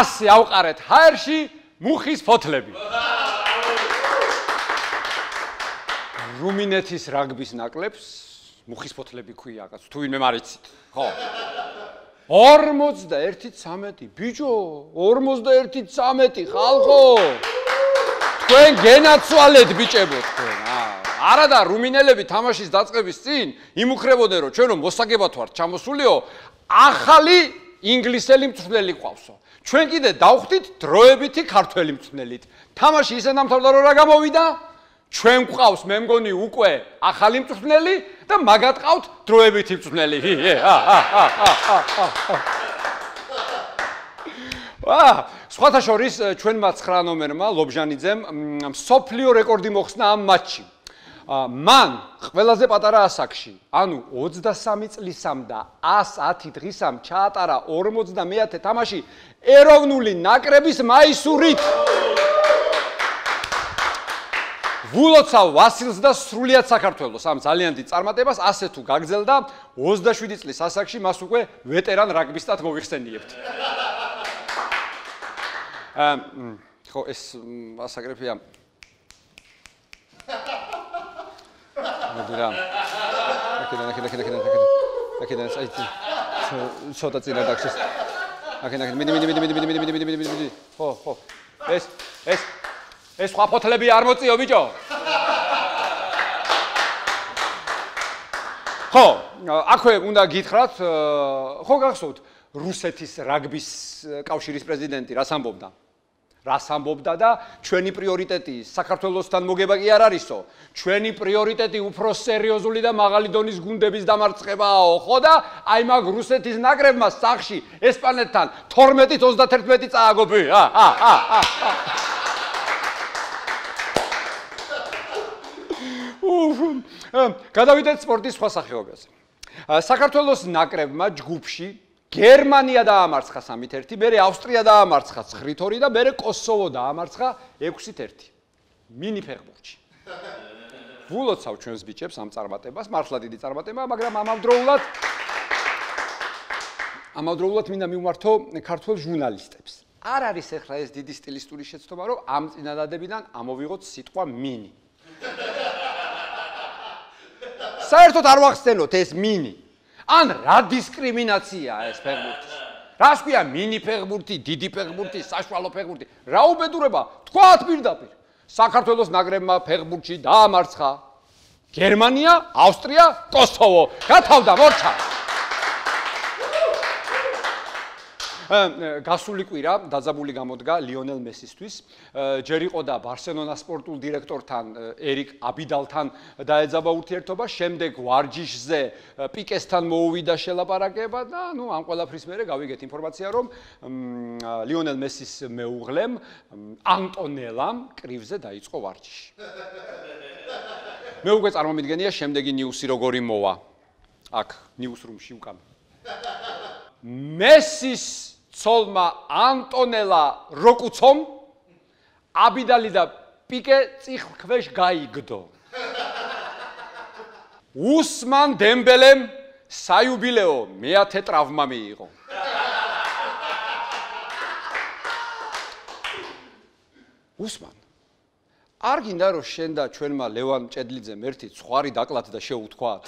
ასე ავყარეთ ჰაერში მუხის ფოთლები. რუმინეთის რაგბის ნაკლებს მუხის ფოთლები ქვია, კაც თუ ვინმე მარიცით. ხო. 41-13 ბიჭო 41-13 ხალხო თქვენ გენაცვალეთ ბიჭებო თქვენ არა და რუმინელები თამაშის დაწყების წინ იმუხრებოდნენ რომ ჩვენ რომ მოსაგებად ვართ ჩამოსულიო ახალი ინგლისელი მწვრთნელი ყავსო ჩვენ კიდე დავხვდით დროებითი ქართველი მწვრთნელით თამაში ისე დამთავრდა რა გამოვიდა ჩვენ გვყავს მე მგონი უკვე ახალი მწვრთნელი და მაგათ ყავთ დროებითი მწვრთნელი. აა, სხვათა შორის ჩვენმა 9 ნომერმა ლობჟანიძემ სოფლიო რეკორდი მოხსნა ამ მატჩში. მან ყველაზე პატარა ასაკში, ანუ 23 წლისამ და 110 დღისამ ჩაატარა 50-ე თამაში ეროვნული ნაკრების მაისურით. ვულოცავ ვასილს და სრულიად საქართველოს ამ ძალიან დიდ წარმატებას ასე თუ გაგზელდა 27 წლის ასაკში მას უკვე ვეტერან რაგბისტად მოიხსენიებთ. აა ხო ეს ასაკრეფია. მოდრა. აკედა აკედა აკედა აკედა აკედა. აკედა აი ცოტა წინა დაგშეს. აკედა აკედა მიდი მიდი მიდი მიდი მიდი მიდი მიდი მიდი. ხო ხო. ეს ეს ეს სხვა ფოთლები არ მოწიო ბიჭო ხო აქვე უნდა გითხრათ ხო გახსოვთ რუსეთის რაგბის კავშირის პრეზიდენტი რას ამბობდა რას ამბობდა და ჩვენი პრიორიტეტი საქართველოსთან მოგება კი არ არისო. ჩვენი პრიორიტეტი უფრო სერიოზული და მაღალი დონის გუნდების დამარცხებაა ხო და? აი მაგ რუსეთის ნაკრებმა სახში ესპანეთთან 12-31 წააგობი. ა ა ა ა გადავიდეთ სპორტის სხვა სახეობაზე. საქართველოს ნაკრებმა ჯგუფში გერმანია დაამარცხა 3-1, მერე ავსტრია დაამარცხა 9-2 და მერე კოსოვო დაამარცხა 6-1. მინი ფეხბურთში. ვულოცავ ჩვენს ბიჭებს ამ წარმატებას, მართლა დიდი წარმატება, მაგრამ ამავდროულად ამავდროულად მინდა მიმართო ქართულ ჟურნალისტებს. არ არის ახლა ეს დიდი სტილისტური შეცდომა, რომ ამ წინადადებიდან ამოვიღოთ სიტყვა მინი. საერთოდ არ ვახსენოთ ეს მინი. ან რა დისკრიმინაციაა ეს ფეხბურთი? რას ქვია მინი ფეხბურთი, დიდი ფეხბურთი, საშუალო ფეხბურთი? რა უბედურება? თქვათ პირდაპირ. საქართველოს ნაკრებმა ფეხბურთში დაამარცხა გერმანია, ავსტრია, კოსოვო. გათავდა მორჩა. გასული კვირა დაძაბული გამოდგა ლიონელ მესისთვის. ჯერ იყო და ბარსელონა სპორტულ დირექტორთან ერიკ აბიდალთან დაეძაბა ურთიერთობა, შემდეგ ვარჯიშზე პიკესთან მოუვიდა შელაპარაკება და ნუ ამ ყველაფრის მერე გავიგეთ ინფორმაცია, რომ ლიონელ მესის მეუღლემ ანტონელამ კრივზე დაიწყო ვარჯიში. მე უკვე წარმომიდგენია შემდეგი ნიუსი როგორი მოვა. აქ ნიუსრუმში უკან. მესის ცოლმა ანტონელა როკუცომ აბიდალი და პიკე ციხვქვეშ გაიგდო. უსმან დემბელემ საიუბილეო მეათე ტრავმა მიიღო. უსმან არ გინდა რომ შენ და ჩვენმა ლევან ჭედლიძემ ერთი ცხარი დაკლათ და შეუთქვათ?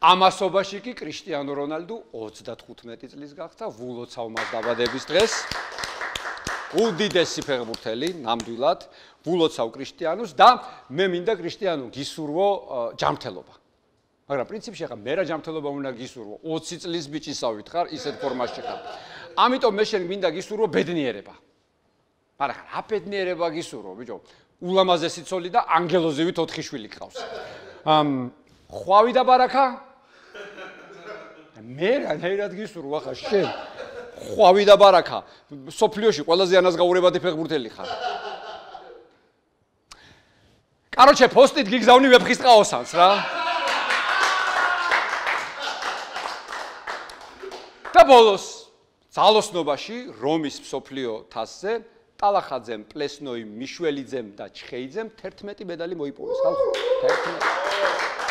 ამასობაში კი კრისტიანო რონალდუ 35 წლის გახდა ვულოცავ მას დაბადების დღეს. უდიდესი ფეხბურთელი ნამდვილად ვულოცავ კრისტიანოს და მე მინდა კრისტიანო გისურვო ჯამთელობა. მაგრამ პრინციპში ახლა მე რა ჯამთელობა უნდა გისურვო 20 წლის ბიჭისავით ხარ ისეთ ფორმაში ხარ. ამიტომ მე შენ მინდა გისურვო ბედნიერება. მაგრამ რა ბედნიერება გისურვო ბიჭო? ულამაზესი ცოლი და ანგელოზივით 4 შვილი გყავს. ამ ხვავი და ბარაკა მე რანაირად გისურვა ხა შენ ხვავი და ბარაკა სოფლიოში ყველაზე ანაზღაურებადი ფეხბურთელი ხარ. კაროჩე პოსტით გიგზავნი ვეფხის ყაოსანს რა. და ბოლოს ძალოსნობაში რომის სოფლიო თასზე ტალახაძემ პლესნოიმ მიშველიძემ და ჩხეიძემ 11 მედალი მოიპოვეს. ხალხო 11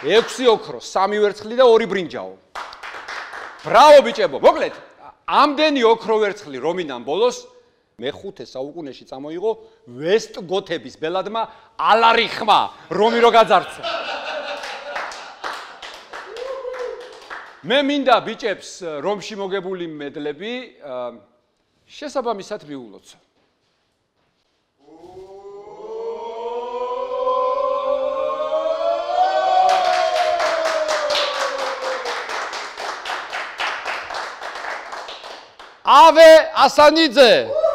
6 ოქრო, 3 ვერცხლი და 2 ბრინჯაო. ბრავო ბიჭებო, მოკლედ, ამდენი ოქრო ვერცხლი რომინან ბოლოს მე-5 საუკუნეში წამოიღო ვესტგოთების ბელადმა ალარიხმა, რომი რო გაძარცვა. მე მინდა ბიჭებს რომში მოგებული მედლები შესაბამისად მიულოცო. Ավե Ասանիձե։ Ա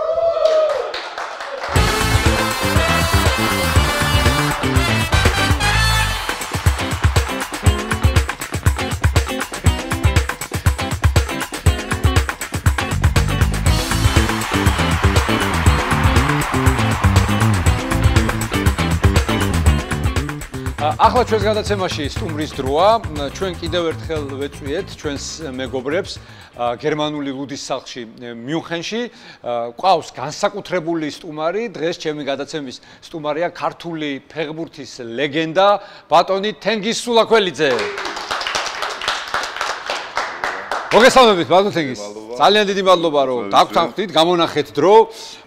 ახლა ჩვენს გადაცემაში სტუმრის დროა. ჩვენ კიდევ ერთხელ ვეწვიეთ ჩვენს მეგობრებს გერმანული ლუდის სახლში მიუნხენში. ყავს განსაკუთრებული სტუმარი. დღეს ჩემი გადაცემის სტუმარია ქართული ფეხბურთის ლეგენდა ბატონი თენგიზ სულაქველიძე. მოგესალმებით ბატონ თენგიზ. ძალიან დიდი მადლობა რომ დაგვთანხმდით, გამონახეთ დრო.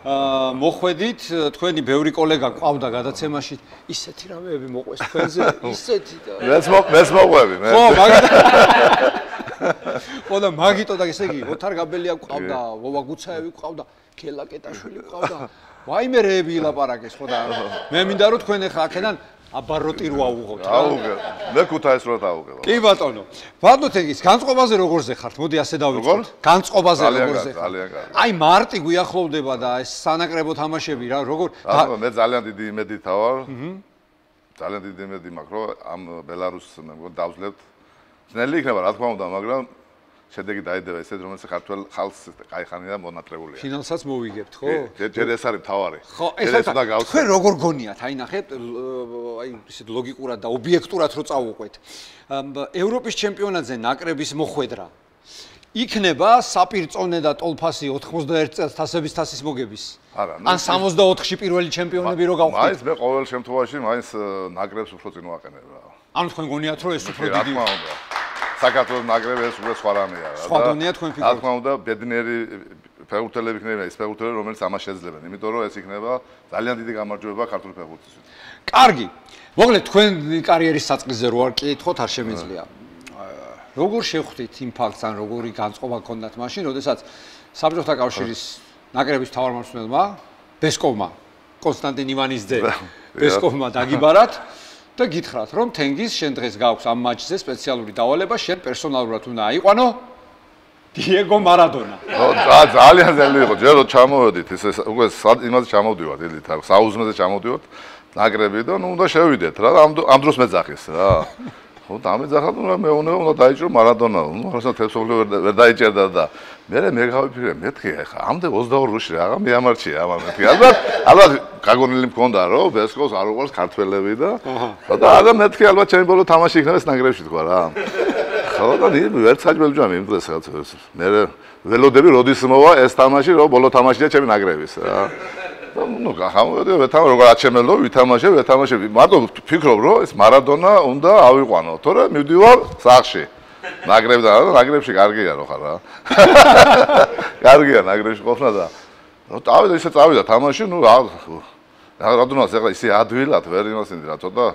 აა მოხვედით, თქვენი ბევრი კოლეგა ყავდა გადაცემაში. ისეთი რამეები მოყვეს თქვენზე, ისეთი და მეც მეც მოყვები, მე. ხო, მაგიტო. ხო და მაგიტო და ესე იგი, ოთარ გაბელია ყავდა, ვოვა გუცაევი ყავდა, ქელაკეტაშვილი ყავდა. ვაიმე რეები ილაპარაკეს, ხო და მე მინდა რომ თქვენ ახლა აქედან აბაროტი რო აუღოთ რა. აუღე. მე ქუთაის რო დაუღე. კი ბატონო. ბატონო თეგის განწყობაზე როგორზე ხართ? მოდი ასე დავიწყოთ. განწყობაზე როგორზე ხართ? ძალიან კარგი. აი მარტი გვიახლოვდება და ეს სანაკრებო თამაშები რა, როგორ აა მე ძალიან დიდი იმედით ვარ. აჰა. ძალიან დიდი იმედი მაქვს რომ ამ ბელარუსს მე მგონი დავსლებთ. ძნელი იქნება რა თქმა უნდა, მაგრამ შედეგი დაედევა ესეთ, რომელიც ქართველ ხალხს ყაიხანი და მონატრეულია. ფინალსაც მოვიგებთ, ხო? ჯერ ეს არის თავარი. ხო, ეს უნდა გავსვათ. თქვენ როგორ გონიათ? აი ნახეთ, აი ისეთ ლოგიკურად და ობიექტურად რო წავუყვეთ. ევროპის ჩემპიონატზე ნაკრების მოხვედრა იქნება საპირწონე და ტოლფასი 91 წელს თასების თასის მოგების. არა, ან 64-ში პირველი ჩემპიონები რო გავხდით. მაინც მე ყოველ შემთხვევაში მაინც ნაკრებს უფრო წინ ვაყენებ რა. ანუ თქვენ გონიათ რომ ეს უფრო დიდი იყო. რა თქმა უნდა. საქართველოს ნაკრები ეს უკვე სხვა რამეა რა. სხვა დონეა თქვენ ფიქრობთ? რა თქმა უნდა, ბედნიერი ფეხბურთელები იქნება ის ფეხბურთელები, რომელიც ამას შეძლებენ, იმიტომ რომ ეს იქნება ძალიან დიდი გამარჯვება ქართული ფეხბურთისთვის. კარგი. მოკლედ თქვენი კარიერის საწყისზე რო არ კითხოთ, არ შემიძლია. როგორ შეხვდით იმ ფაქტს, ან როგორი განწყობა გქონდათ მაშინ, როდესაც საბჭოთა კავშირის ნაკრების თავმჯდომარემა ბესკოვმა კონსტანტინ ივანიძე ბესკოვმა დაგიბარათ და გითხრათ, რომ თენგიზ შენ დღეს გაქვს ამ მატჩზე სპეციალური დავალება, შენ პერსონალურად უნდა აიყვანო დიეგო მარადონა. ო, ძალიან ძელი იყო, ჯერ რო ჩამოვედით, ეს უკვე იმაზე ჩამოვდივართ, ელით, საუზმეზე ჩამოვდივართ ნაკრები და ნუ უნდა შევიდეთ რა, ამ ამ დროს მეძახეს რა. ხო, დამეძახა თუ მე უნდა უნდა დაიჭრო მარადონა, ნუ რასაც თესოვლი ვერ დაიჭერდა და მე მე გავიფიქრე, მეთქი ახლა ამდე 22 რუში რა, მე ამარჩია ამა მეთქი. ალბათ, ალბათ გაგონილი მქონდა რომ ბესკოს არ უყურს ქართველები და და არა მეთქი ალბათ ჩემი ბოლო თამაში იქნება ეს ნაგრებში თქვა რა. ხო და ნი ვერც საჯმელ ჯამი იმ დღეს რაღაც მე ველოდები როდის მოვა ეს თამაში რომ ბოლო თამაშია ჩემი ნაგრების რა. ნუ გამოდე ვეთამ როგორ აჩემელო ვითამაშე ვეთამაშე მარტო ფიქრობ რომ ეს მარადონა უნდა ავიყვანო. თორე მივდივარ სახში ნაგრებდა ნაგრებში კარგია რო ხარ რა. კარგია ნაგრებში ყოფნა და. რო წავიდა ისე წავიდა თამაში ნუ რა რადუნას ეხლა ისე ადვილად ვერ იმასინდი რა ცოტა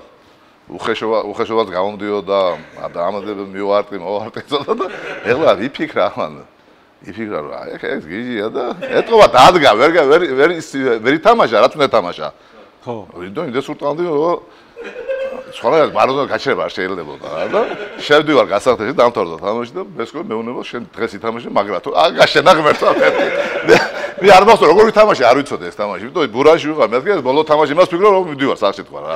უხეშობა უხეშობაც გამომდიოდა და ამაზე მივარტი მოვარტი ცოტა და ეხლა ვიფიქრა ახლა იფიქრა რომ აი ხა ეს გიჟია და ეთქობა დადგა ვერ ვერ ვერ ვერ ითამაშა რა თუნდა თამაშა ხო. ვიდო ინდეს ურტანდი რომ სხვა მარადონა გაჩერება არ შეიძლებოდა რა და შევდივარ გასახდეში დამთავრდა თამაში და მესკო მეუნება შენ დღეს ითამაშე მაგრამ თუ აგა შენ აღმერთო მე არ მახსოვს როგორ ვითამაშე არ ვიცოდი ეს თამაში ვიდო ბურაში ვიყავ მე ეს ბოლო თამაში მას ფიქრო რომ მივდივარ სახში თქვა რა.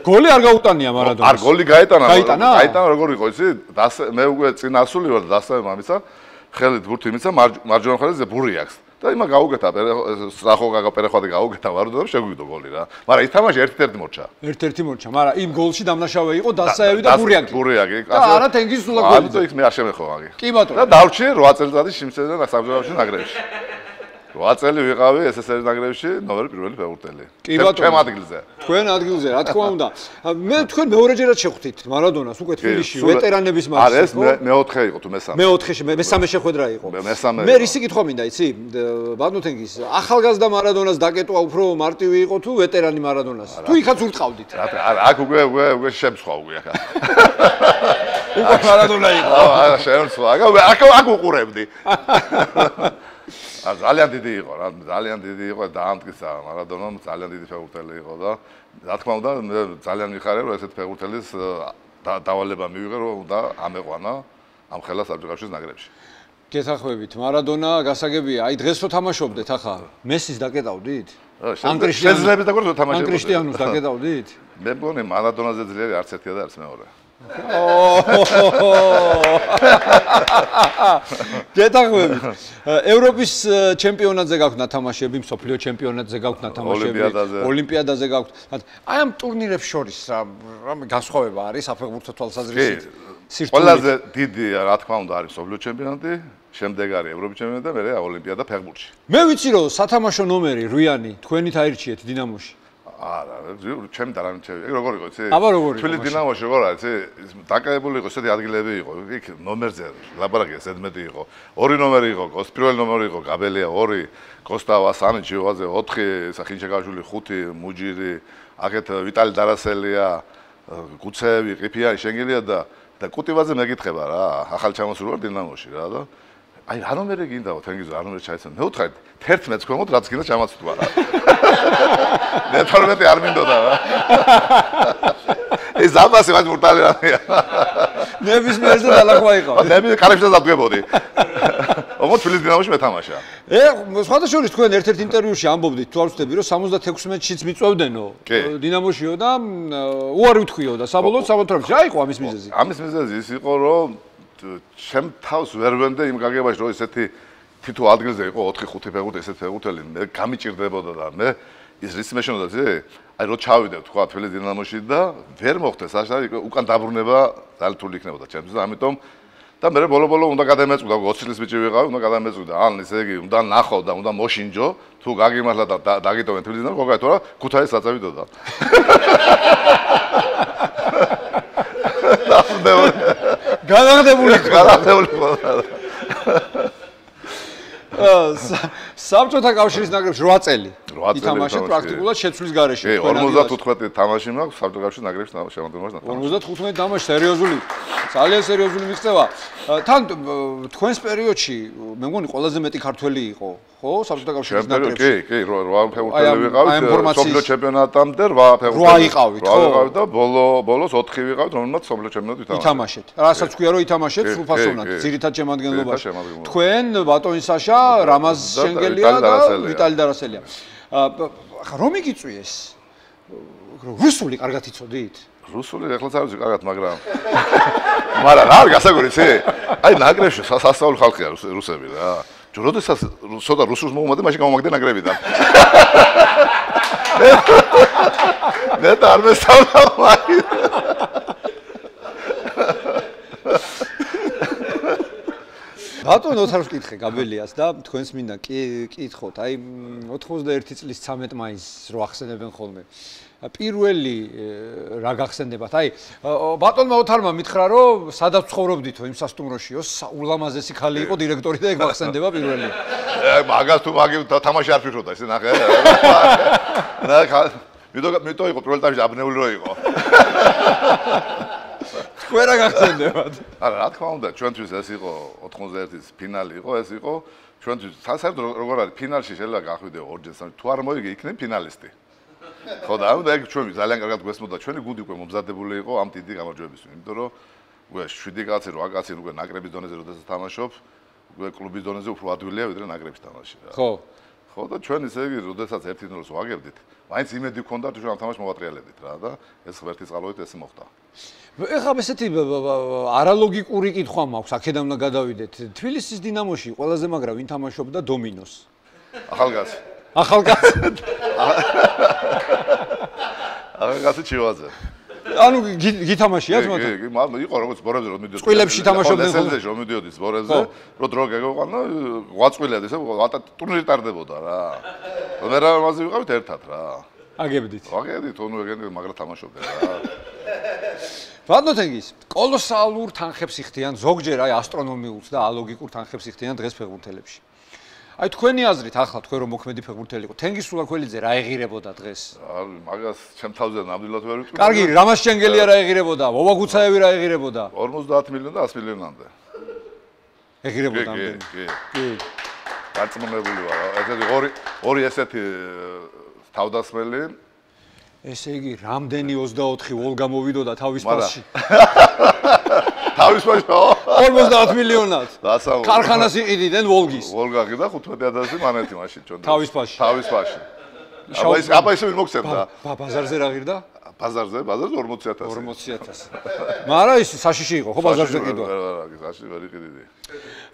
გოლი არ გაუტანია მარადონა არ გოლი გაეტანა გაეტანა როგორ იყო იცი? მე უკვე წინ ასული ვარ და დასწრება მამისა ხელით ბურთი მიცა მარჯვენა მხარეზე ბური აქვს. და იმა გაუგეთა სრახო გაგა პერეხვადი გაუგეთა ვარდო და შეგვიდო გოლი რა. მაგრამ ის თამაში ერთ-ერთი მორჩა. ერთ-ერთი მორჩა მაგრამ იმ გოლში დამნაშავე იყო დასაევი და ბურიაკი ბურიაკი და არა თენგიზ სულა გოლი. ამიტომ იქ მე არ შემეხო მაგი კი ბატონო. და დავრჩი 8 წელიწადის სიმწედე და საბჭოებში ნაგრებში 8 წელი ვიყავი SSR-ის ნაკრებში, ნომერი პირველი ფეხბურთელი. კი ბატონო. ჩემ ადგილზე. თქვენ ადგილზე, რა თქმა უნდა. მე თქვენ მეორეჯერაც შეხვდით მარადონას უკვე თბილისში ვეტერანების მარშს. არა, ეს მეოთხე იყო თუ მესამე. მეოთხეში, მესამე შეხვედრა იყო. მესამე. მე რისი კითხვა მინდა, იცი? ბატონო თენგის, ახალგაზრდა მარადონას დაკეტვა უფრო მარტივი იყო თუ ვეტერანი მარადონას? თუ იქაც ურტყავდით. არა, აქ უკვე უკვე უკვე შემცხვა უკვე ახლა. უკვე მარადონა იყო. აა, შემცხვა. აქ აქ უყურებდი. ა ძალიან დიდი იყო რა ძალიან დიდი იყო დაამტკიცა მარადონამ ძალიან დიდი ფეხბურთელი იყო და რა თქმა უნდა მე ძალიან მიხარია რომ ესეთ ფეხბურთელის დავალება მივიღე რომ უნდა ამეყვანა ამ ხელას საბჭოების ნაკრებში. გეთახმებით მარადონა გასაგებია. აი დღეს რო თამაშობდეთ ახლა მესის დაკეტავდით? ან კრისტიანოს დაკეტავდით თამაშობდით ან კრისტიანოს დაკეტავდით? მე მგონი მარადონაზე ძლიერი არც ერთია და არც მეორე გეტახვები. ევროპის ჩემპიონატზე გაქვთ თამაშები, მსოფლიო ჩემპიონატზე გაქვთ თამაშები, ოლიმპიადაზე გაქვთ. აი ამ ტურნირებს შორის რა რამე განსხვავება არის საფეხბურთო თვალსაზრისით? ყველაზე დიდი რა თქმა უნდა არის მსოფლიო ჩემპიონატი, შემდეგ არის ევროპის ჩემპიონატი და მე ოლიმპიადა ფეხბურთში. მე ვიცი რომ სათამაშო ნომერი რუიანი თქვენით აირჩიეთ დინამოში. არა, ჩემი და რამე ჩემი. ეგ როგორ იყო, იცი? აბა როგორ იყო? თვილი დინამოში როგორ არის, იცი? დაკავებული იყო ესეთი ადგილები იყო. იქ ნომერზე ლაბარაკია 17 იყო. ორი ნომერი იყო, კოს პირველი ნომერი იყო, გაბელია 2, კოსტავა 3, ჯივაზე 4, სახინჩაკაშვილი 5, მუჯირი, აქეთ ვიტალი დარასელია, გუცეევი, ყიფიანი, შენგელია და და კუტივაძე მეკითხება რა, ახალ ჩამოსული ვარ დინამოში რა და აი რა ნომერი გინდაო თენგიზო რა ნომერი ჩაიცან მე ვთხარ 11 ქვემოთ რაც გინდა ჩამაცვლა რა. მე 12 არ მინდოდა რა. ეს აბასი მას მურტალი რა ნების მერზე დალახვა იყო. ნები კარებში დადგებოდი ოგო თბილისის დინამოში მეთამაშა ე სხვადასხვა შორის თქვენ ერთ-ერთ ინტერვიუში ამბობდით თუ არ ვწდები რომ 76-მეჩიც მიწევდენო დინამოშიო და უარი უთქვიო და საბოლოოდ საბოლოოდ რა იყო ამის მიზეზი. ამის მიზეზი ის იყო რომ ჩემ თავს ვერ ვენდე იმ გაგებაში რომ ესეთი თითო ადგილზე იყო 4-5 ფეხბურთელი ესეთი ფეხბურთელი მე გამიჭirdებოდა და მე ის რის მეშონოდა ზე აი რო ჩავიდე თქვა თბილისის დინამოში და ვერ მოხდა საშა უკან დაბრუნება ძალიან თული იქნებოდა ჩემთვის და ამიტომ და მე ბოლო-ბოლო უნდა გადამეწყვდა 20 წლის ბიჭი ვიყავი უნდა გადამეწყვდა ან ესე იგი უნდა ნახო და უნდა მოშინჯო თუ გაგიმართლა და დაგიტოვენ თბილისის დინამო გოგაი თორა ქუთაისს აწევიდოდა და მე განაღდებული განაღდებული ხო საბჭოთა კავშირის ნაკრებში 8 წელი. 8 წელი ითამაშეთ პრაქტიკულად შეცვლის გარეშე. კი, 55 თამაში მაქვს საბჭოთა კავშირის ნაკრებში შემოგვიმართა. 55 თამაში სერიოზული, ძალიან სერიოზული მიღწევა. თან თქვენს პერიოდში მე მგონი ყველაზე მეტი ქართველი იყო, ხო, საბჭოთა კავშირის ნაკრებში. კი, კი, 8 ფეხბურთელი ვიყავით, სოფლიო ჩემპიონატამდე 8 ფეხბურთელი. 8 იყავით, ხო? 8 ვიყავით და ბოლო ბოლოს 4 ვიყავით, რომელმაც სოფლიო ჩემპიონატი ვითამაშეთ. ითამაშეთ. რასაც ქვია რომ ითამაშეთ სრულფასოვნად, ძირითად შემადგენლობაში. თქვენ ბატონი საშა რამაზ შენგელია და ვიტალი დარასელია. რომ იგიწვიეს? რუსული კარგად იცოდით? რუსული ეხლაც არ ვიცი კარგად, მაგრამ მაგრამ რა არის გასაგორიცი? აი ნაგრებში სასწაული ხალხია რუსები რა. ჯო როდესაც ცოტა რუსულს მოუმადე, მაშინ გამომაგდე ნაგრებიდან. მე და არ მესწავლა მაინც. ბატონო ოთარ ვკითხე გაბელიას და თქვენს მინდა კითხოთ აი 91 წლის 13 მაისს რო ახსენებენ ხოლმე პირველი რა გახსენდებათ აი ბატონმა ოთარმა მითხრა რომ სადაც ცხოვრობდითო იმ სასტუმროშიო ულამაზესი ხალი იყო დირექტორი და ეგ გახსენდება პირველი მაგას თუ მაგი თამაში არ ფიქრობდა ესე ნახე რა მე მე თო იყო პირველ ტაიმში აბნეული რო იყო თქვენ რა გახსენდებათ? არა, რა თქმა უნდა, ჩვენთვის ეს იყო 91-ის ფინალი იყო, ეს იყო ჩვენთვის საერთოდ როგორ არის ფინალში შეიძლება გახვიდე ორჯერ სამჯერ, თუ არ მოიგე იქნებ ფინალისტი. ხო და ამიტომ ეგ ჩვენი ძალიან კარგად გვესმოდა, ჩვენი გუნდი უკვე მომზადებული იყო ამ დიდი გამარჯვებისთვის, იმიტომ რომ უკვე 7 კაცი, 8 კაცი უკვე ნაკრების დონეზე როდესაც თამაშობ, უკვე კლუბის დონეზე უფრო ადვილია ვიდრე ნაკრების თამაში რა. ხო. ხო და ჩვენ ისე იგი როდესაც 1-0-ს ვაგებდით, მაინც იმედი გქონდა თუ ჩვენ ამ თამაშს მოვატრიალებდით რა და ეს ღერთის წყალობით ეს მოხდა. ეხლა ესეთი არალოგიკური კითხვა მაქვს, აქედან უნდა გადავიდეთ. თბილისის დინამოში ყველაზე მაგრა ვინ თამაშობდა დომინოს? ახალგაზრდა. ახალგაზრდა. ახალგაზრდა ჩივაძე. ანუ გი- გითამაშიათ კი, მოთან? კი, მაგრამ იყო როგორც ბორებზე რომ მიდიოდი. წყვილებში თამაშობდნენ ხოლმე? ლესელზე რომ მიდიოდი ბორებზე, ხო. რო დრო გეგოყანა, ვაწყვილეთ ესე, ვატა ტურნირი ტარდებოდა რა. მე რა მასე ვიყავით ერთად რა. აგებდით. ვაგედი თონუ ეგენი მაგრა თამაშობდე რა. ბატონო თენგის, კოლოსალურ თანხებს იხდიან ზოგჯერ აი ასტრონომიულს და ალოგიკურ თანხებს იხდიან დღეს ფეხბურთელებში. აი თქვენი აზრით ახლა თქვენ რომ მოქმედი ფეხბურთელი იყო, თენგის სულაქველიძე რა ეღირებოდა დღეს? არ მაგას ჩემ თავზე ნამდვილად ვერ ვიტყვი. კარგი, რამას ჩენგელია რა ეღირებოდა? ვოვა გუცაევი რა ეღირებოდა? 50 მილიონი და 100 მილიონამდე. კი, ეღირებოდა კი, ამდენი. კი. კი. დარწმუნებული ვარ. ესეთი ორი ორი ესეთი თავდასმელი ესე იგი, რამდენი 24 ვოლგა მოვიდოდა თავის პასში? თავის პაშო 50 მილიონად. დასავლ ქარხანას იყიდნენ ვოლგის. ვოლგა ყიდა 15000 მანეთი მაშინ ჩვენ თავის პასში. თავის პასში აბა ის აბა ისე ვერ მოგცემდა ბა ბაზარზე რა ღირდა? ბაზარზე ბაზარზე 40000 40000. მაგრამ ის საშიში იყო, ხო ბაზარზე ყიდვა. საში ვერ იყიდი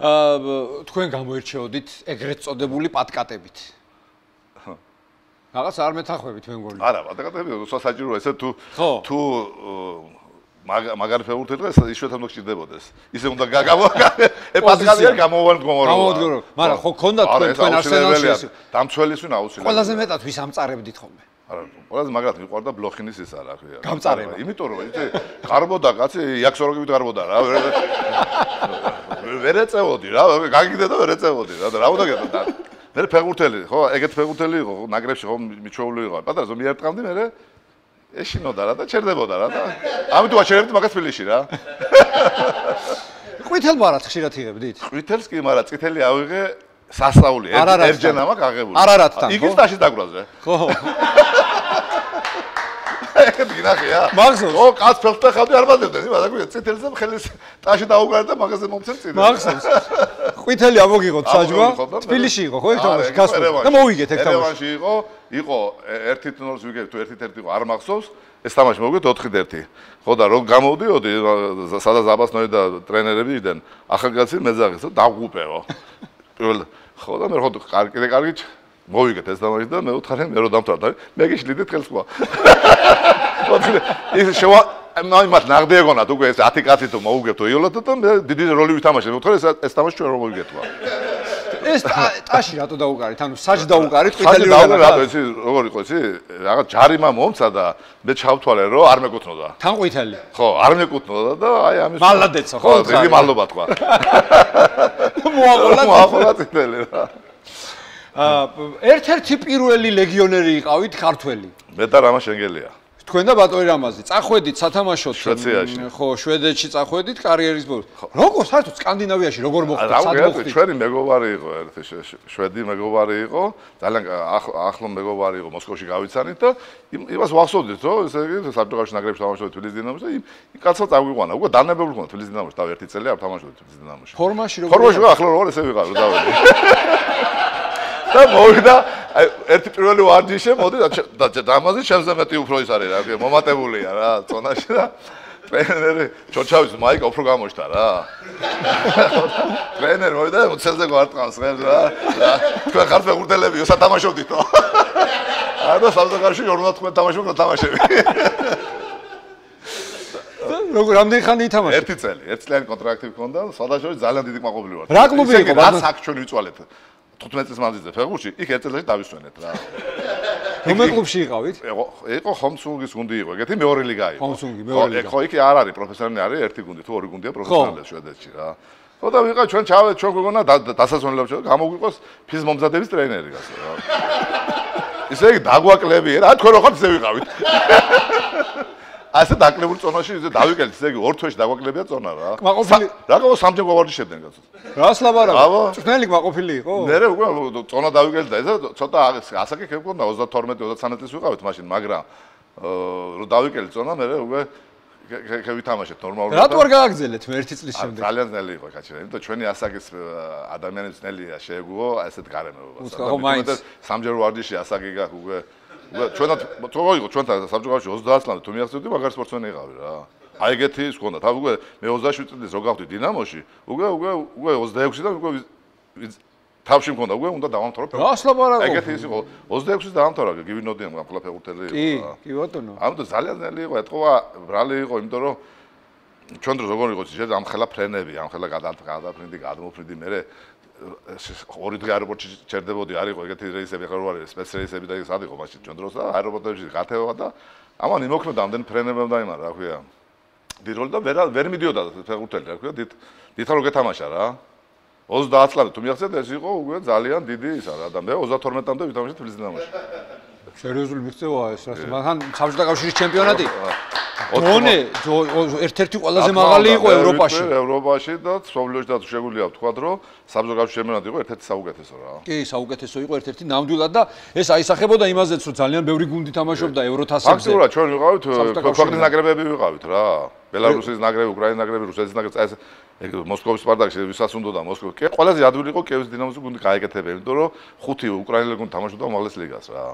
აა თქვენ გამოირჩეოდით ეგრეთ წოდებული პატკატებით. რაღაც არ მეთანხმებით მე მგონი. არა პატაკატები საჭიროა ესე თუ თუ მაგარი ფეხბურთელი დღეს იშვიათად უნდა გჭირდებოდეს ისე უნდა გაგამო ე პატაკატია გამოვარ მდგომარეობა გამოვადგორო. მაგრამ ხო, გქონდათ არა, თქვენ- ეს არსენალში ეს- დამცველის ვინ აუცილებელი ყველაზე მეტად ვის ამწარებდით ხოლმე? არა, ყველაზე მაგრად მიყვარდა ბლოხინის ისა რა ქვია. გამწარება. იმიტომ რომ იცი, გარბოდა კაცი, იაქსოროგებით გარბოდა რა. ვერ- ეწევოდი რა, გაგიგდე და ვერ ეწევოდი რა. და რა უნდა გეტყვი? მე ფეგურთელი, ხო, ეგეთ ფეგურთელი იყო, ხო, ნაგრებში ხო მიჩვეული იყო. პატარა ზომი ერტყამდი მე ეშინოდა რა და ჩერდებოდა რა და ამიტომ აჩერებდი მაგას თბილისში რა. ყვითელ ბარად ხშირად იღებდით? ყვითელს კი, მაგრამ წითელი ავიღე სასწაული, არარატთან. ერთჯერ ამა გაღებული. არარატთან, იგი ხო? სტაშის დაგვრაზე. ხო. ეგ დინახია. მახსოვს. ო, კაც ფეხთა ხავდი არ მადებდნენ, იმადა გვია წითელზე ხელის ტაში დაუგარ და მაგაზე მომცემ წინ. მახსოვს. ყვითელი ამოგიღოთ საჯმა. თბილისში იყო ხო ეგ თამაში გასულ. და მოვიგეთ ეგ თამაში. ერევანში იყო, იყო 1-0-ს ვიგეთ, თუ 1-1 იყო, არ მახსოვს. ეს თამაში მოვიგეთ 4-1. ხო და რო გამოვდიოდი, სადაც აბასნოი და ტრენერები იდნენ, ახალგაზრდა მეძაღის და დაგუპეო. პირველ ხო და მე ხო კარგი კარგი მოვიგეთ ეს თამაში და მე უთხარი მე რო დამთავრდა, მე გიშლიდით ხელს ყვა. ის შევა აი მათ ნაღდი ეგონათ უკვე ეს 10 კაცი თუ მოუგებთო იოლად და მე დიდი როლი ვითამაშე. მე ვთქვა ეს ეს თამაში ჩვენ რომ მოვიგეთო. ეს ტა- ტაში რატო დაუკარით? ანუ საჯ დაუკარით ხალხი ყვითელი დაუგე რა რატო იცი როგორ იყო იცი რაღაც ჯარიმა მომცა და მე ჩავთვალე რომ არ მეკუთვნოდა. თან ყვითელი. ხო, არ მეკუთვნოდა და აი ამის მალადეცო, ხო, ხო, უთხარი. დიდი მადლობა თქვა. მოაყოლა მოაყოლა წითელი რა. ერთ-ერთი პირველი ლეგიონერი იყავით ქართველი. მე და რამა შენგელია. თქვენ და ბატონი რამაზი წახვედით სათამაშოდ. შვედიაში. მ, ხო შვედეთში წახვედით კარიერის ბოლოს. როგორ საერთოდ სკანდინავიაში როგორ მოხდა სად მოხდით ჩვენი მეგობარი იყო ერთი შვ- შვ- შვედი მეგობარი იყო ძალიან ახლო მეგობარი იყო მოსკოვში გავიცანით და იმ- იმას ვახსოვდით რომ ესე იგი საბჭოებში ნაგრებში თამაშობდი თბილისის დინამოში და იმ კაცმა წავიყვანა უკვე დანებებული ხომ თბილისის დინამოში თავი ერთი წელი არ თამაშობდი თბილისის დინამოში ფორმაში როგორ ფორმაში ახლო როგორ ესე ვიყავ რა დავედი და მოვიდა. ერთი პირველი ვარჯიშე მოდი და დამაზი ჩემზე მეტი უფრო ის არის რა მომატებულია რა წონაში და ტრენერი ჩოჩავის მაიკა უფრო გამოჩნდა რა. ტრენერი მოვიდა და მოცელზე გვარტყავს ხებს რა. თქვენ ხართ ფეხბურთელებიო სათამაშობდითო არა სამზაკარში 45 თამაშობ რა თამაშები. როგორ რამდენი ხანი ითამაშე ერთი წელი ერთ წლიანი კონტრაქტი მქონდა სადაშორი ძალიან დიდი კმაყოფილი ვარ რა კლუბი იყო, რა ბატონო? საქ ჩვენ ვიწვალეთ 15 წლის მანძილზე ფეხბურთში იქ ერთ წელში დავისვენეთ რა. რომელ კლუბში იყავით? იყო იყო ხომსუნგის გუნდი იყო ეგეთი მეორე ლიგა იყო. ხომსუნგი, მეორე ლიგა. ხო იქ არ არის პროფესიონალი არის ერთი გუნდი თუ ორი გუნდია პროფესიონალი შვედეთში რა. ხო და ვიყავ ჩვენ ჩავეთ ჩვენ გვიგონა დასასვენებლად ჩვენ გამოგვიყოს ფიზ მომზადების ტრენერი გასა რა ისე იგი დაგვაკლები რა თქვენ რო ხართ ისე ვიყავით ასე დაკლებული წონაში ისე დავიკელით ისე იგი ორ თვეში დაგვაკლებია წონა რა. კმაყოფილი- რა გავა სამჯერ გავარჯიშებდნენ გასა რას ლაბარაკო აბა. წვნელი კმაყოფილი იყო. მე რე უკვე წონა დავიკელით და ესა ცოტა ასაკი ქებქონდა 32-33 წლის ვიყავით მაშინ მაგრამ რო დავიკელით წონა მე რე უკვე ქევითამაშეთ ნორმალურად. რატო არ გააგზელეთ მე ერთი წლის შემდეგ? ძალიან ძნელი იყო კაჩერა იმიტომ ჩვენი ასაკის ადამიანებს ძნელია შეეგუო ასეთ გარემოებას უცხო, ხო, მაინც. სამჯერ ვარჯიში ასაკი გაქვს უკვე ჩვენად თუ იყო ჩვენთან საბჭოებში 30 წლამდე თუ მიახსოვდი მაგარ სპორტსმენი იყავი რა აი ეგეთი ის ქონდა თავ უკვე მე 27 წლის რო გავხდი დინამოში უკვე უკვე უკვე 26-დან უკვე თავში მქონდა უკვე უნდა დავამთავრო რას ლაპარაკობ? ეგეთი ის იყო 26-ის დავამთავრა გივინოდიან ყველა ფეხბურთელი იყო კი, რა. კი ბატონო. ამიტომ ძალიან ძნელი იყო ეთქვა ბრალი იყო იმიტომ რომ ჩვენ დროს როგორ იყო შეიძლება ამ ხელა ფრენები ამ ხელა გადაფრინდი გადმოფრინდი მე ორი დღე აეროპორტში ჩერდებოდი არ იყო ეგეთი რეისები ხარ ვარ სპეც რეისები და ის არ იყო მაშინ ჩვენ დროს და აეროპორტებში გათევა და ამან იმოქმედა ამდენ ფრენებამ დაიმარა რა ქვია. დიროლ და ვერ ვერ მიდიოდა ფეხბურთელი რა ქვია დიდ დიდ რო გეთამაშა რა. 30 წლამდე თუ მიახცეთ ეს იყო უკვე ძალიან დიდი ისა რა და მე 32-მდე ვითამაშე თბილისის დინამოში. სერიოზული მიღწევაა ეს რა მან საბჭოთა კავშირის ჩემპიონატი ონე ერთ-ერთი ყველაზე მაღალი იყო ევროპაში. ევროპაში და სოფლიოში და შეგვიძლია ვთქვათ რომ საბჭოთა კავშირის ჩემპიონატი იყო ერთ-ერთი საუკეთესო რა. კი საუკეთესო იყო ერთ-ერთი ნამდვილად და ეს აისახებოდა იმაზეც რომ ძალიან ბევრი გუნდი თამაშობდა ევროთასებზე. ფაქტურად ჩვენ ვიყავით ქვეყნის ნაკრებები ვიყავით რა. ბელარუსის ნაკრები უკრაინის ნაკრები რუსეთის ნაკრები ეს ეგ მოსკოვის სპარტაკში ვისაც უნდა და მოსკოვი კი ყველაზე ადვილი იყო კიევის დინამოს გუნდი გაეკეთებია იმიტომ რომ ხუთი უკრაინელი გუნდი თამაშობდა უმაღლეს ლიგას რა.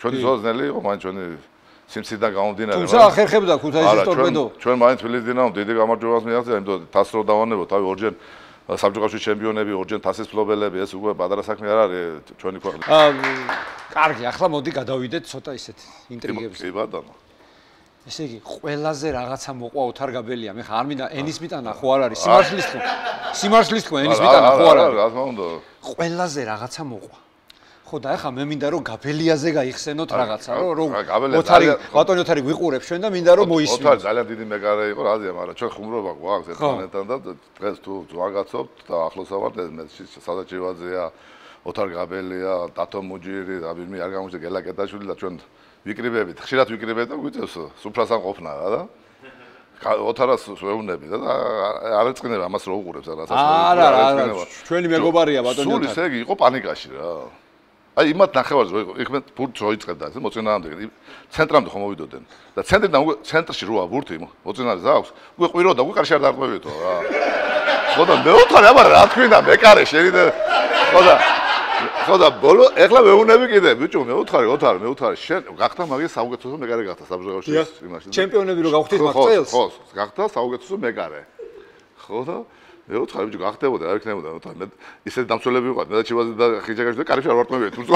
ჩვენი ზოზნელი იყო მან ჩვენი სიმციდან გამომდინარე თუმცა ახერხებდა ქუთაისის ტორპედო ჩვენ მაინც თბილისის დინამო დიდი გამარჯვებას მიაღწია იმიტომ თასს რო დავანებო თავი ორჯერ საბჭოთა ჩემპიონები ორჯერ თასის ფლობელები ეს უკვე პატარა საქმე არ არის ჩვენი ქვეყნის აა კარგი ახლა მოდი გადავიდეთ ცოტა ისეთ ინტრიგებს. კი ბატონო. ესე იგი ყველაზე რაღაცა მოყვა ოთარგაბელია მე ხა არ მინდა ენის მიტანა ხო არ არის? სიმართლის თქო სიმართლის თქო ენის მიტანა ხო არ არის? რა თქმა უნდა. ყველაზე რაღაცა მოყვა ხო და ახლა მე მინდა რომ გაბელიაზე გაიხსენოთ რაღაცა რომ რომ ოთარი ბატონი ოთარი ვიყურებ ჩვენ და მინდა რომ მოისმინოთ ოთარი ძალიან დიდი მეგარე იყო რაზეა მაგრამ ჩვენ ხუმრობა გვაქვს ერთმანეთთან და დღეს თუ ვაგაცობთ და ახლოს ავართ მე სადაჭივაძეა ოთარ გაბელია დათო მუჯირი და ვინმე არ გამოჩნდა გელა კეტაშვილი და ჩვენ ვიკრიბებით, ხშირად ვიკრიბეთ და გვიწევს სუფრასან ყოფნა რა და ოთარას ვეუნები და არ ეწყინება ამას რო უყურებს რა არა არა ჩვენი მეგობარია ბატონი ოთარი. სულ ისე იყო პანიკაში რა აი იმათ იყო იხმე ბურთს რო იწყებდა ეს მოწინააღმდეგე. ცენტრამდე ხომ მოვიდოდნენ. და ცენტრიდან ცენტრში როა ბურთი მოწინააღმდეგე აქვს. უკვე ყვირო და უკვე კარში არ დაყვევიო რა. ხო და მე ოთარი აბა რა თქვინა მეკარე და ხო და ხო და ბოლო ეხლა მეუნები კიდე. ბიჭო მე უთხარი ოთარი მე უთხარი შენ გახთა მაგის საუკეთესო მეგარე გახთა საბრძოლოში იმაში. ჩემპიონები რო გავხდით მაგ წელს? ხო გახთა საუკეთესო მეგარე ხო და მე უთხარი ბიჭო გახდებოდა არ იქნებოდა ოთარი მე ისე დამცველები ვიყავ მე და ჩივაზე და ხიჯაგაში და კარიფი არ ვარტყმებია თუ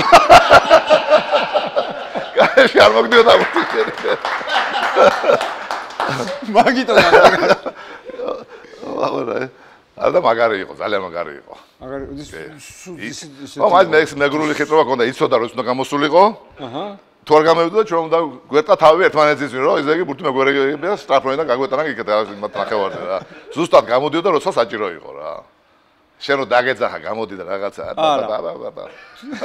კარიფი არ მოგდიოდა მაგიტო აღარა არა მაგარი იყო ძალიან მაგარი იყო. აგარ ის ის ო მაგ მე მეგრული ხედვა ქონდა იცოდა რომ უნდა გამოსულიყო. აჰა თუ არ გამევიდა ჩვენ უნდა გვერტა თავი ერთმანეთის ვინ რომ ესე იგი ბურთი მეგვერებია სტრაფროიდან გაგვეტანა იქეთ რა იმათ ნახევარზე რა. ზუსტად გამოდიოდა როცა საჭირო იყო რა შენ რომ დაგეძახა, გამოდი და რაღაცა. აბაბაბა.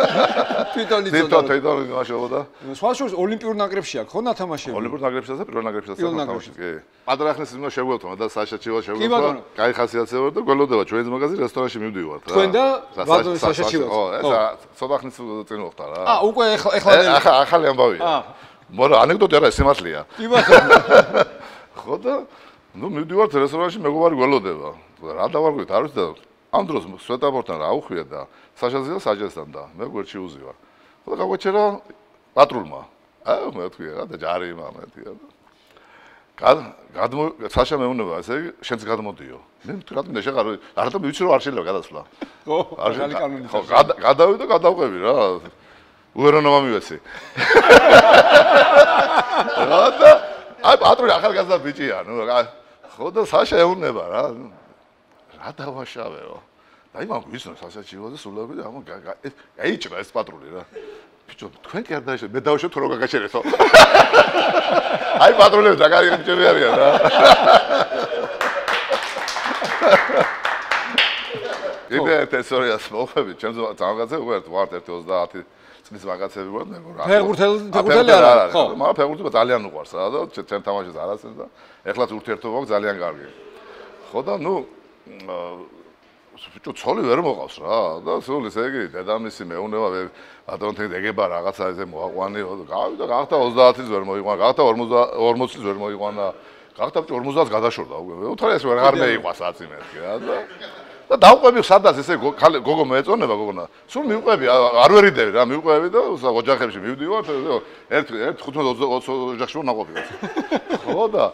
თვითონ იწოდა. თვითონ თვითონ იმაშობოდა. სხვა შორს ოლიმპიურ ნაკრებში აქვს ხო ნათამაშები? ოლიმპიურ ნაკრებშიც და პირველ ნაკრებშიც ნათამაშები. კი. პატარა ხნის იმას შევგველთო და საშაჩივა შევგველთო. კაი ხასიათსევარ და გველოდება ჩვენს მაღაზი რესტორანში მივდივართ რა. თქვენ და ბატონი საშაჩივა. ო, ეს ცოტა ხნის წინ მოხდა რა. აა, უკვე ეხლა ეხლა ახლა ახალი ამბავია. აა. მორა ანეკდოტი არა, სიმართლეა. კი ბატონო. ხო და ну მივდივართ რესტორანში მეგობარი გველოდება. რა დავარგვით, არ ვიცი და ამ დროს სვეტაბორთან რა უხვია და საშაზია საჯესთან და მე გვერდში უზივარ. ხო და გაგვეჩერა პატრულმა. აა მე თქვი რა და ჯარი მამეთია გად გადმო საშა მეუნება ესე შენც გადმოდიო. მე რა მინდა შეხარ არა და ვიცი რომ არ შეიძლება გადასვლა. ხო ახალი კანონი. ხო გადავი და გადავყვები რა. უერონო მომივეცი. რა და აი პატრული ახალგაზრდა ბიჭია ნუ ხო და საშა ეუნება რა. რა დავაშავეო? აი მაგ ვიცნობ სასაჩივოზე სულები და ამ გაიჭრა ეს პატრული რა. ბიჭო, თქვენ კი არ დაიშე, მე დავშო თუ როგორ გაგაჩერესო. აი პატრულები და კარგი ბიჭები არიან რა. იდე ტესორიას მოხები, ჩემს ძაღლზე უკვე ვართ 1.30 წლის მაგაცები ვარ, მე რა. ფეხბურთელი, ფეხბურთელი არ არის, ხო? მაგრამ ფეხბურთი ძალიან უყვარს რა და ჩემ თამაშს არასდროს და ეხლაც ურთიერთობა აქვს ძალიან კარგი. ხო და ნუ ბიჭო ცოლი ვერ მოყავს რა. და სულ ესე იგი დედამისი მეუნება ვერ ბატონ თქი ეგება რაღაცა ესე მოაყვანი გავიდა გახდა 30-ის ვერ მოიყვანა გახდა 40-ის ვერ მოიყვანა გახდა 50-ს გადაშორდა უკვე. უთხარ ეს ვერ არ მეიყვას აციმეთკი რა და და დავყვები სადაც ესე გოგო მეეწონება გოგონა სულ მივყვები არ ვერიდები რა მივყვები და ოჯახებში მივდივარ ერთ ერთ 15-20 ოჯახში ვარ ნაყოფი ხო და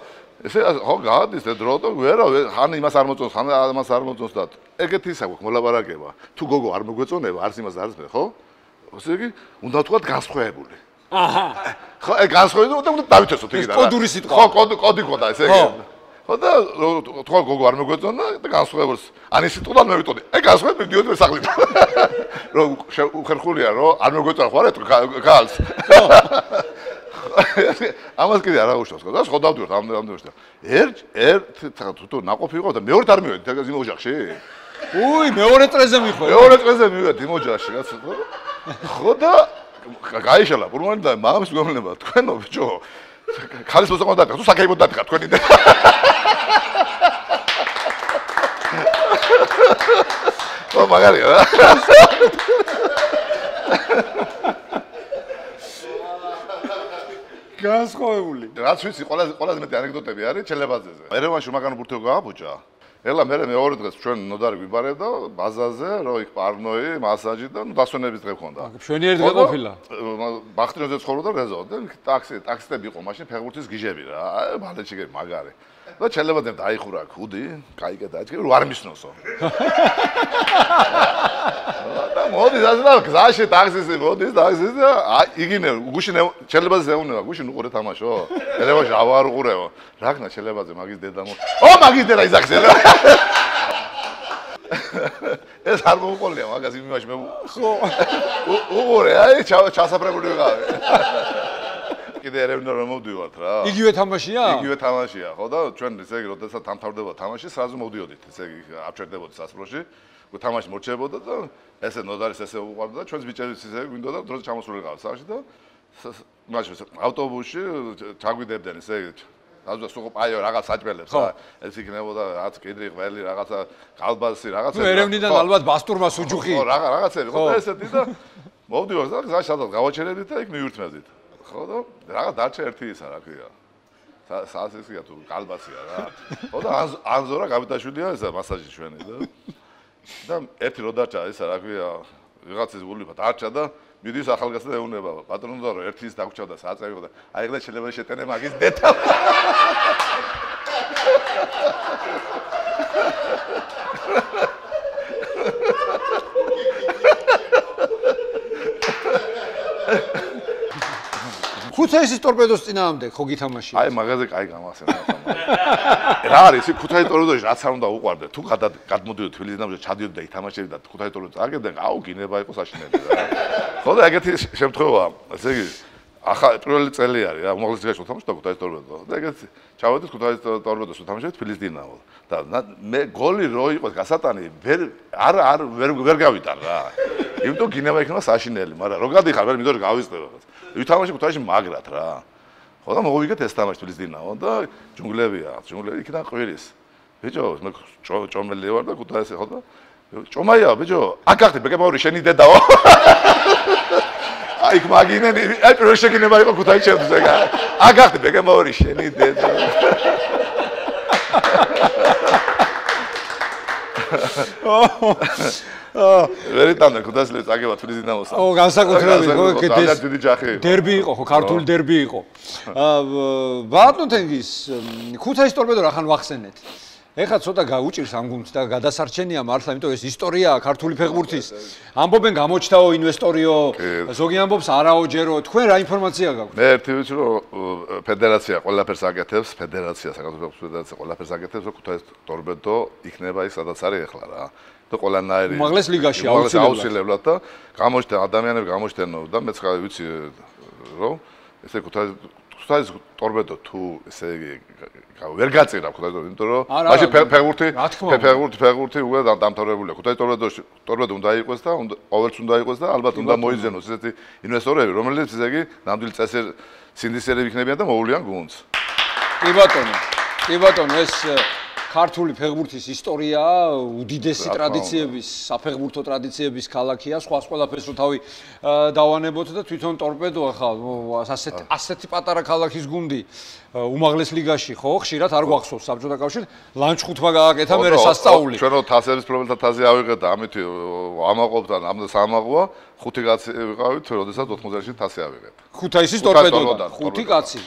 ესე ხო გადის და დრო და ვერა ხან იმას არ მოწონს ხან ამას არ მოწონს და ეგეთი ისა გვაქვს მოლაპარაკება. თუ გოგო არ მოგვეწონება არც იმას არც მე ხო? ესე იგი უნდა თქვა განსხვავებული. აჰა. ხო ეგ განსხვავებული და უნდა დავითესოთ იქიდან კოდური სიტყვა. ხო კოდი კოდი ყოდა ესე იგი. ხო. და თქვა გოგო არ მოგვეწონა და განსხვავებულს. ან ის სიტყვა მე ვიტყოდი ეგ განსხვავებული მიდიოდი მე სახლით რომ უხერხულია რომ არ მოგვეწონა ხო არა თუ გალს ამას კიდე არ აღუშავს ხო? და ხო დავდივართ ამ ამ დროს და ერთ ერთ თუ თუ ნაყოფი იყო და მეორედ არ მივედი და იმ ოჯახში. უი მეორე წრეზე მიხვედი მეორე წრეზე მივედი იმ ოჯახში რაც ხო და გაიშალა პურმანი და მამის გომლება თქვენო ბიჭო. ხალის მოსაყვა და თუ საკაიბო დადგა თქვენი და ო მაგარია რა განსხვავებული. რაც ვიცი, ყველაზე ყველაზე მეტი ანეკდოტები არის ჩელებაძეზე. ერევანში მაგან ბურთო გააბუჭა. ელა მე მეორე დღეს ჩვენ ნოდარი ვიბარებდა ბაზაზე, რო იქ პარნოი, მასაჟი და დასვენების დღე ქონდა. მშვენიერი დღე ყოფილა. ბახტრიოზე ცხოვრობდა რეზო და ტაქსი, ტაქსისტები იყო მაშინ ფეხბურთის გიჟები რა. აი ბალეჩი მაგარი. და შეიძლება დაიხურა ქუდი, кайკე დაიჭი, რომ არ მისნოსო. და მოდი დასნა გზაში ტაქსისი მოდის ტაქსისი და იგინე გუშინ შეიძლება ზეუნება გუშინ უყურე თამაშო. შეიძლება ჟავარ უყურეო. რა ქნა შეიძლება მაგის დედა მო ო მაგის დედა იზახზე რა ეს არ მოუყოლია მაგას იმაში მე ხო. უყურე აი ჩასაფრებული ვიყავი. კიდე ერევნა რომ მოვდივართ რა. იგივე თამაშია? იგივე თამაშია. ხო და ჩვენ ესე იგი როდესაც თამთავრდება თამაში სრაზუ მოვდიოდით ესე იგი აფჩერდებოდი სასწროში. თამაში მორჩებოდა და ესე ნოდარის ესე უყარდა და ჩვენს ბიჭებს ისე გვინდოდა დროს ჩამოსულიყავ სახში და მაშინ ავტობუსში ჩაგვიდებდნენ ესე დაზვა სულ პაიო რაღაც საჭმელებს რა. ეს იქნებოდა რაც კიდრი ყველი რაღაცა კალბასი რაღაცა ნუ ერევნიდან ალბათ ბასტურმა სუჯუხი. ხო რაღაც რაღაცები ხო ესეთი და მოვდივარ და გზაში სადღაც გავაჩერებდით და იქ მივირთმევდით ხო და რაღაც დარჩა ერთი ისა რა ქვია სასესია თუ კალბასია რა. ხო და ანზორა გამიტაშვილია ესა მასაჟი ჩვენი და. და ერთი რო დარჩა ისა რა ქვია ვიღაცის გულიბა დარჩა და მიდის ახალგაზრდა ეუნება პატრონო და ერთის დაგჭავდა საწევი და აი ეგრე შეიძლება შეტენე მაგის დეთა ქუთაისის ტორპედოს წინაამდე ხო გითამაშია? აი მაგაზე კაი გამახსენე ახლა. რა არის ის ქუთაისის ტორპედოში რაც არ უნდა უყარდე. თუ გადმოდიო თბილისიდან და ჩადიოდი და ითამაშებდი და ქუთაისის ტორპედოს წარგებდნენ, აუ გინება იყო საშინელი რა. ხო და ეგეთი შემთხვევა, ესე იგი ახლა პირველი წელი არის რა, უმაღლესი ლიგაში უთამაშდა ქუთაისის ტორპედო. და ეგეთი ჩავედით ქუთაისის ტორპედოს უთამაშეთ თბილისის დინამო. და მე გოლი რო იყოს გასატანი, ვერ არ არ ვერ ვერ გავიტან რა. იმიტომ გინება იქნება საშინელი, მაგრამ რო გადიხარ, ვერ მინდორ გავისწრებ. ვითამაში ქუთაისში მაგრად რა. ხო და მოვიგეთ ეს თამაში თბილისის დინამო და ჯუნგლებია, ჯუნგლები იქიდან ყვირის. ბიჭო, მე ჭომელი ვარ და ქუთაისი ხო და ჭომაია, ბიჭო, აქ ახტი ბეკებაური შენი დედაო. აი მაგინენი, აი პირველ შეგინება იყო ქუთაისში შეძეგა. აქ ახტი ბეკებაური შენი დედა. ვერიტანდა ქუთაისში წაგება თბილისის დინამოს. ო, განსაკუთრებით, ხო, ეს დიდი ჯახი იყო. დერბი იყო, ხო, ქართული დერბი იყო. აა ბატონთენგის ქუთაისის ტორპედო რა ხან ვახსენეთ? ეხლა ცოტა გაუჭირს ამ გუნდს და გადასარჩენია მართლა, იმიტომ ეს ისტორიაა ქართული ფეხბურთის. ამბობენ გამოჩთაო ინვესტორიო, ზოგი ამბობს არაოჯერო. თქვენ რა ინფორმაცია გაქვთ? მე ერთი ვიცი რომ ფედერაცია ყველაფერს აკეთებს, ფედერაცია საქართველოს ფედერაცია ყველაფერს აკეთებს, რომ ქუთაისის ტორპედო იქნება ის სადაც არის ეხლა რა. და ყველანაირი უმაღლეს ლიგაში აუცილებლად და გამოჩნდა ადამიანები გამოჩნდენო და მეც ხარ ვიცი რომ ესე ქუთაის ქუთაის ტორპედო თუ ესე იგი ვერ გაწირა ქუთაის ტორპედო იმიტომ რომ მაშინ ფეგურთი ფეგურთი ფეგურთი უკვე დამთავრებულია. ქუთაის ტორპედოში ტორპედო უნდა იყოს და ყოველთვის უნდა იყოს და ალბათ უნდა მოიძენოს ესეთი ინვესტორები რომელიც ესე იგი ნამდვილი წესი სინდისერები იქნებიან და მოულიან გუნდს. კი ბატონო კი ბატონო ეს ქართული ფეხბურთის ისტორიაა, უდიდესი ტრადიციების, საფეხბურთო ტრადიციების ქალაქია, სხვა ყველაფერს რო თავი დავანებოთ და თვითონ ტორპედო ახლა ასეთი ასეთი პატარა ქალაქის გუნდი უმაღლეს ლიგაში ხო, ხშირად არ გვახსოვს საბჭოთა კავშირი, ლანჩხუთმა გააკეთა მერე სასწაული. ჩვენ რო თასების პრობლემთა თაზე ავიღეთ ამით ამაყობთ და ამდენ სამაყვა, ხუთი კაცი ვიყავით, როდესაც 90 წელს თასი ავიღეთ. ქუთაისის ტორპედოდან, ხუთი კაცი.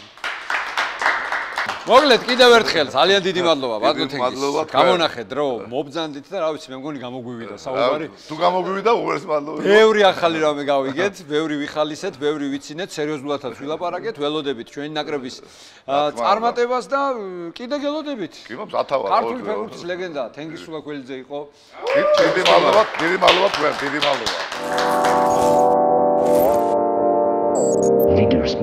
მოკლედ კიდევ ერთხელ ძალიან დიდი მადლობა ბატონო თენგიზ. გამონახეთ დრო, მობძანდით და რა ვიცი, მე მგონი გამოგვივიდა საუბარი. თუ გამოგვივიდა, უღერს მადლობა. ბევრი ახალი რამე გავიგეთ, ბევრი ვიხალისეთ, ბევრი ვიცინეთ, სერიოზულადაც ვილაპარაკეთ, ველოდებით ჩვენი ნაკრების წარმატებას და კიდე გელოდებით. კი მობს ათავა. ქართული ფეხბურთის ლეგენდა თენგიზულა გველიძე იყო. დიდი მადლობა, დიდი მადლობა თქვენ, დიდი მადლობა. Leaders